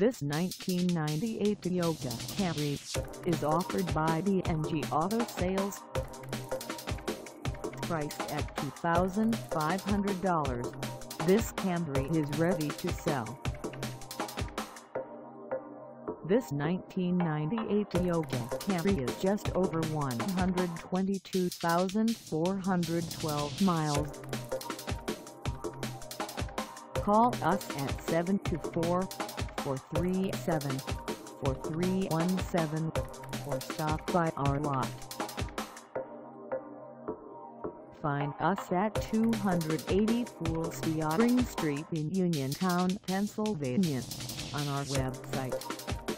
This 1998 Toyota Camry is offered by BNG Auto Sales. Priced at $2,500, this Camry is ready to sell. This 1998 Toyota Camry is just over 122,412 miles. Call us at 724-437-4317 or stop by our lot. Find us at 280 Coolspring Street in Uniontown, Pennsylvania on our website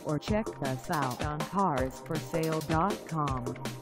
or check us out on carsforsale.com.